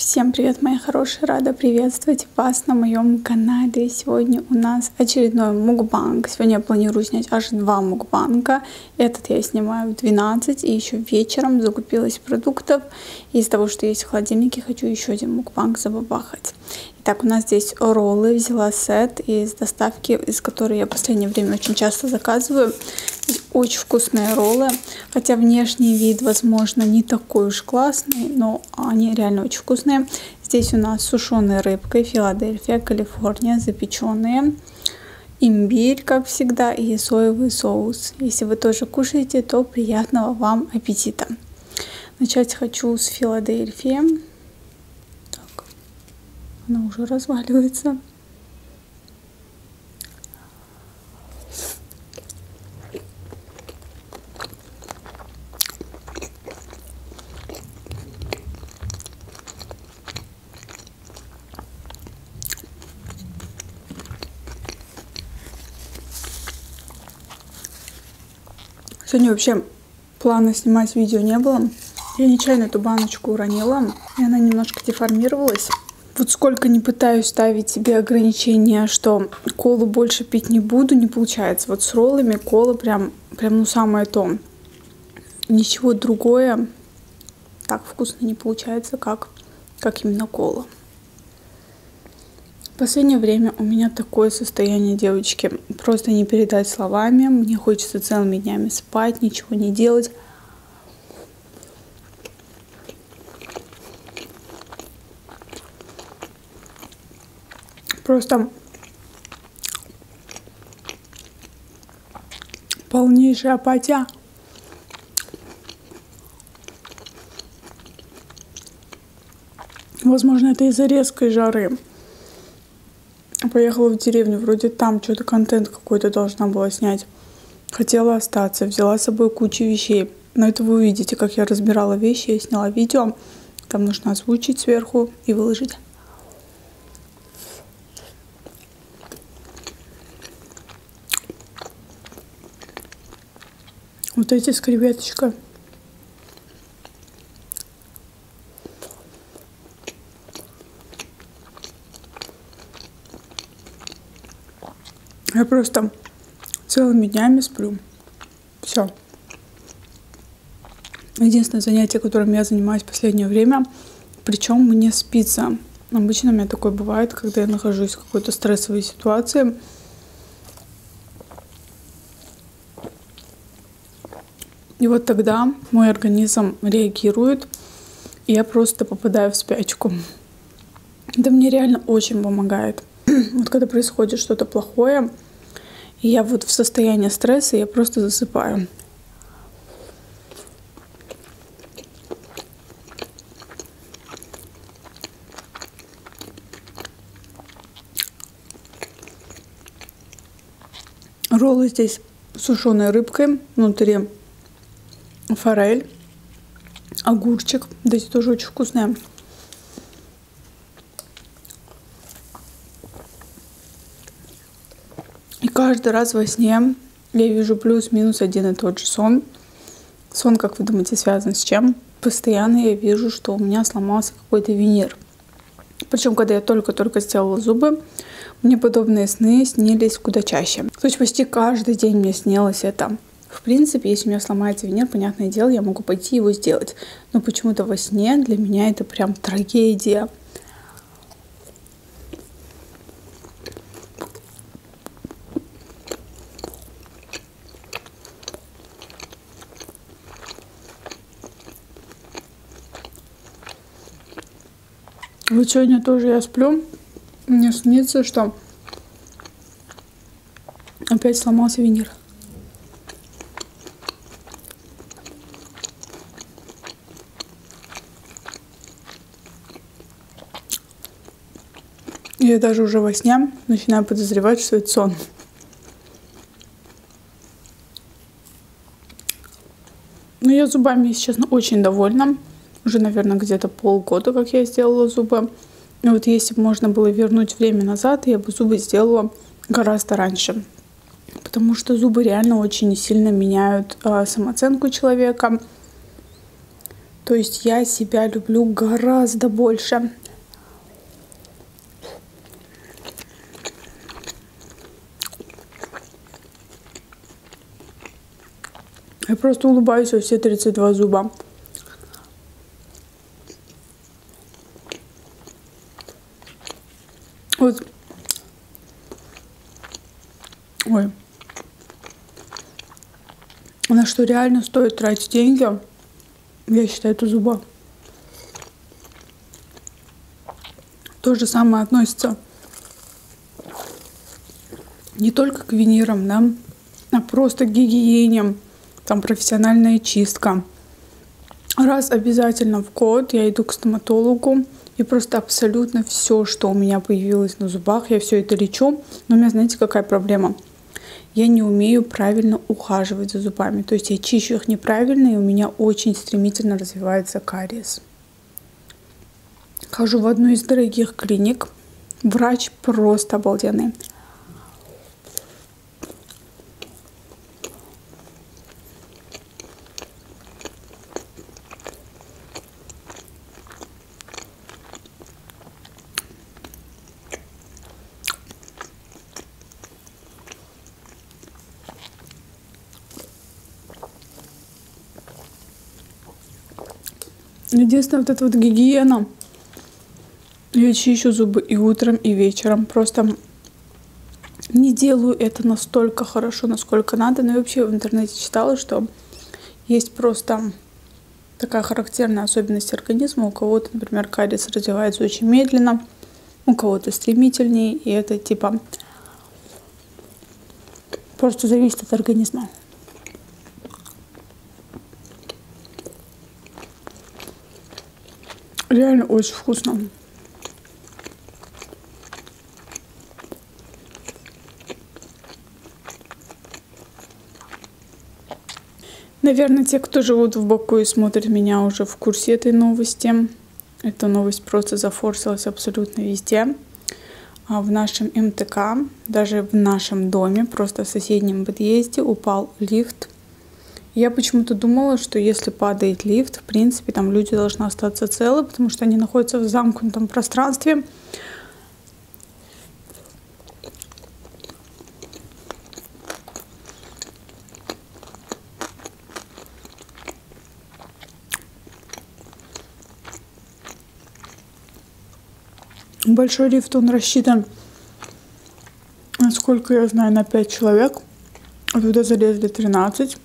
Всем привет, мои хорошие! Рада приветствовать вас на моем канале. Сегодня у нас очередной мукбанг. Сегодня я планирую снять аж два мукбанга. Этот я снимаю в 12 и еще вечером закупилась продуктов. Из того, что есть в холодильнике, хочу еще один мукбанг забабахать. Итак, у нас здесь роллы. Взяла сет из доставки, из которой я в последнее время очень часто заказываю. Очень вкусные роллы. Хотя внешний вид, возможно, не такой уж классный, но они реально очень вкусные. Здесь у нас сушеная рыбкой, Филадельфия, Калифорния, запеченные. Имбирь, как всегда, и соевый соус. Если вы тоже кушаете, то приятного вам аппетита. Начать хочу с Филадельфии. Она уже разваливается. Сегодня вообще плана снимать видео не было. Я нечаянно эту баночку уронила, и она немножко деформировалась. Вот сколько не пытаюсь ставить себе ограничения, что колу больше пить не буду, не получается. Вот с роллами кола прям, прям ну самое то. Ничего другое так вкусно не получается, как, как именно кола. Последнее время у меня такое состояние, девочки, просто не передать словами. Мне хочется целыми днями спать, ничего не делать. Просто полнейшая апатия. Возможно, это из-за резкой жары. Поехала в деревню, вроде там что-то контент какой-то должна была снять. Хотела остаться, взяла с собой кучу вещей. Но это вы увидите, как я разбирала вещи, я сняла видео. Там нужно озвучить сверху и выложить. Вот эти с. Я просто целыми днями сплю. Все. Единственное занятие, которым я занимаюсь в последнее время, причем мне спится. Обычно у меня такое бывает, когда я нахожусь в какой-то стрессовой ситуации, И вот тогда мой организм реагирует, и я просто попадаю в спячку. Это мне реально очень помогает. Вот когда происходит что-то плохое, я вот в состоянии стресса, я просто засыпаю. Роллы здесь сушеной рыбкой внутри форель, огурчик. Да эти тоже очень вкусные. И каждый раз во сне я вижу плюс-минус один и тот же сон. Сон, как вы думаете, связан с чем? Постоянно я вижу, что у меня сломался какой-то винир. Причем, когда я только-только сделала зубы, мне подобные сны снились куда чаще. То есть почти каждый день мне снилось это. В принципе, если у меня сломается венер, понятное дело, я могу пойти его сделать. Но почему-то во сне для меня это прям трагедия. Вот сегодня тоже я сплю. Мне снится, что опять сломался винир. Я даже уже во сне начинаю подозревать, что это сон. Но я зубами, если честно, очень довольна. Уже, наверное, где-то полгода, как я сделала зубы. И вот если бы можно было вернуть время назад, я бы зубы сделала гораздо раньше. Потому что зубы реально очень сильно меняют э, самооценку человека. То есть я себя люблю гораздо больше. Я просто улыбаюсь во все 32 зуба. Вот. Ой. На что реально стоит тратить деньги, я считаю, это зуба. То же самое относится не только к винирам, да, а просто к гигиене, там профессиональная чистка. Раз обязательно в год я иду к стоматологу, и просто абсолютно все, что у меня появилось на зубах, я все это лечу. Но у меня, знаете, какая проблема? Я не умею правильно ухаживать за зубами. То есть я чищу их неправильно, и у меня очень стремительно развивается кариес. Хожу в одну из дорогих клиник. Врач просто обалденный. Единственное, вот эта вот гигиена. Я чищу зубы и утром, и вечером. Просто не делаю это настолько хорошо, насколько надо. Но я вообще в интернете читала, что есть просто такая характерная особенность организма. У кого-то, например, кариес развивается очень медленно, у кого-то стремительнее. И это типа просто зависит от организма. Реально очень вкусно. Наверное, те, кто живут в Баку и смотрят меня уже в курсе этой новости. Эта новость просто зафорсилась абсолютно везде. А в нашем МТК, даже в нашем доме, просто в соседнем подъезде упал лифт я почему-то думала, что если падает лифт, в принципе, там люди должны остаться целы, потому что они находятся в замкнутом пространстве. Большой лифт, он рассчитан, насколько я знаю, на 5 человек. А туда залезли 13.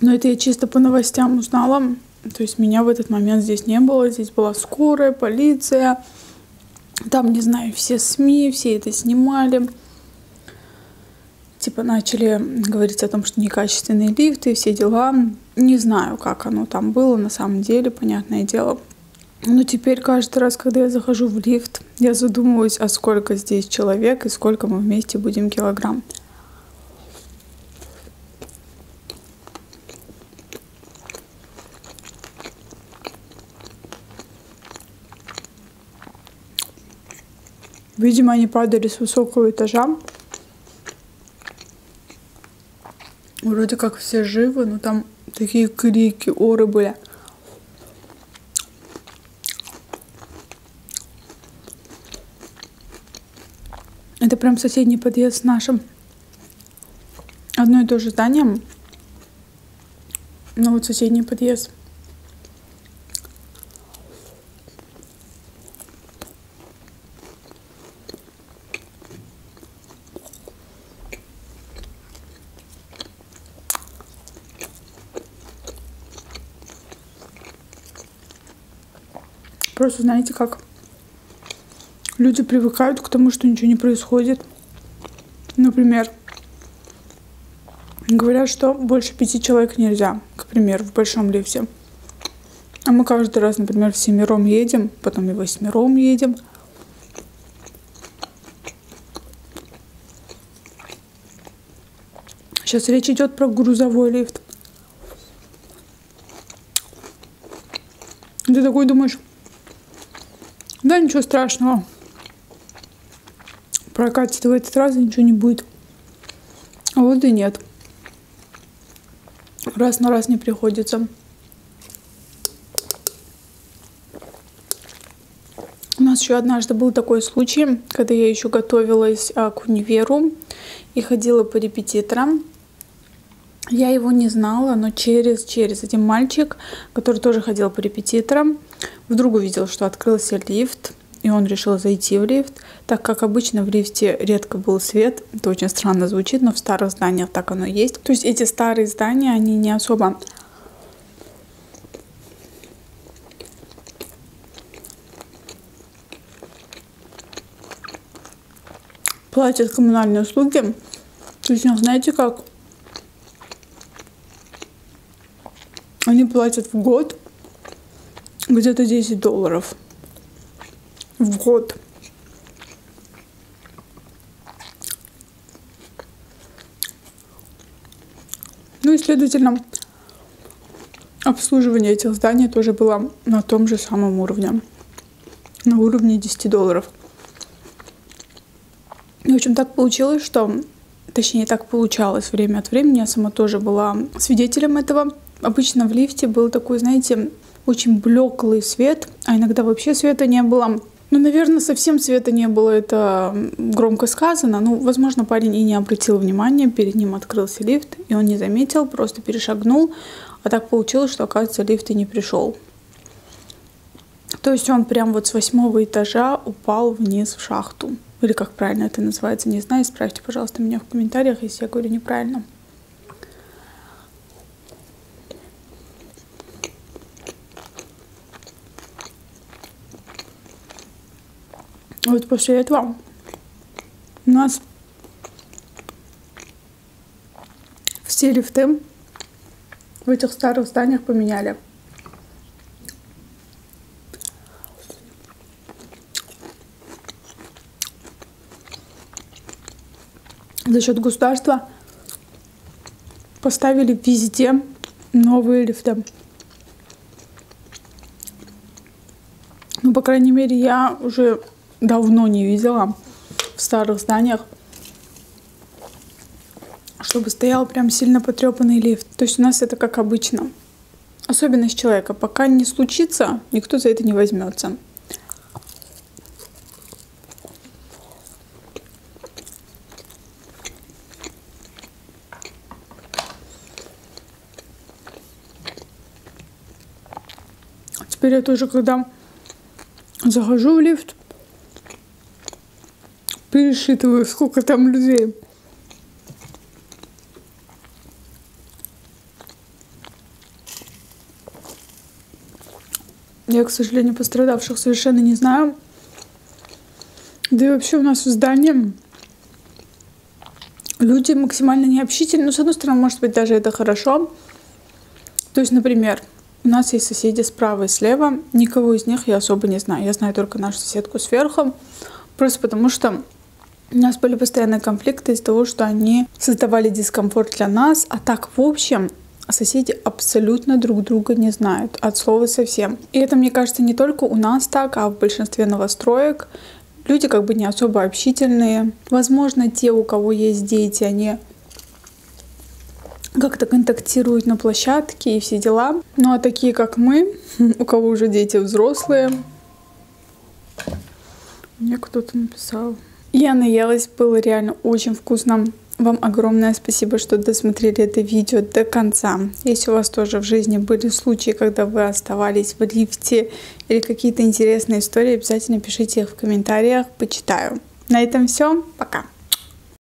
Но это я чисто по новостям узнала. То есть меня в этот момент здесь не было. Здесь была скорая, полиция. Там, не знаю, все СМИ, все это снимали. Типа начали говорить о том, что некачественные лифты, все дела. Не знаю, как оно там было на самом деле, понятное дело. Но теперь каждый раз, когда я захожу в лифт, я задумываюсь, а сколько здесь человек и сколько мы вместе будем килограмм. Видимо, они падали с высокого этажа. Вроде как все живы, но там такие крики, оры были. Это прям соседний подъезд с нашим. Одно и то же здание. Но вот соседний подъезд. Просто знаете как? Люди привыкают к тому, что ничего не происходит. Например, говорят, что больше пяти человек нельзя, к примеру, в большом лифте. А мы каждый раз, например, в семером едем, потом и восьмером едем. Сейчас речь идет про грузовой лифт. Ты такой думаешь, да, ничего страшного. Прокатит в этот раз ничего не будет. А вот и нет. Раз на раз не приходится. У нас еще однажды был такой случай, когда я еще готовилась а, к универу и ходила по репетиторам. Я его не знала, но через, через один мальчик, который тоже ходил по репетиторам, вдруг увидел, что открылся лифт, и он решил зайти в лифт, так как обычно в лифте редко был свет. Это очень странно звучит, но в старых зданиях так оно есть. То есть эти старые здания, они не особо платят коммунальные услуги. То есть, ну, знаете как? Они платят в год где-то 10 долларов. В год. Ну и, следовательно, обслуживание этих зданий тоже было на том же самом уровне. На уровне 10 долларов. И, в общем, так получилось, что... Точнее, так получалось время от времени. Я сама тоже была свидетелем этого. Обычно в лифте был такой, знаете, очень блеклый свет, а иногда вообще света не было. Ну, наверное, совсем света не было, это громко сказано. Ну, возможно, парень и не обратил внимания, перед ним открылся лифт, и он не заметил, просто перешагнул. А так получилось, что, оказывается, лифт и не пришел. То есть он прям вот с восьмого этажа упал вниз в шахту. Или как правильно это называется, не знаю. Исправьте, пожалуйста, меня в комментариях, если я говорю неправильно. Вот после этого у нас все лифты в этих старых зданиях поменяли. за счет государства поставили везде новые лифты. Ну, по крайней мере, я уже давно не видела в старых зданиях, чтобы стоял прям сильно потрепанный лифт. То есть у нас это как обычно. Особенность человека. Пока не случится, никто за это не возьмется. Теперь я тоже, когда захожу в лифт, пересчитываю, сколько там людей. Я, к сожалению, пострадавших совершенно не знаю. Да и вообще у нас в здании люди максимально необщительны. Ну, с одной стороны, может быть, даже это хорошо. То есть, например, у нас есть соседи справа и слева. Никого из них я особо не знаю. Я знаю только нашу соседку сверху. Просто потому что у нас были постоянные конфликты из-за того, что они создавали дискомфорт для нас. А так, в общем, соседи абсолютно друг друга не знают. От слова совсем. И это, мне кажется, не только у нас так, а в большинстве новостроек. Люди как бы не особо общительные. Возможно, те, у кого есть дети, они как-то контактируют на площадке и все дела. Ну а такие, как мы, у кого уже дети взрослые, мне кто-то написал. Я наелась, было реально очень вкусно. Вам огромное спасибо, что досмотрели это видео до конца. Если у вас тоже в жизни были случаи, когда вы оставались в лифте или какие-то интересные истории, обязательно пишите их в комментариях, почитаю. На этом все. Пока.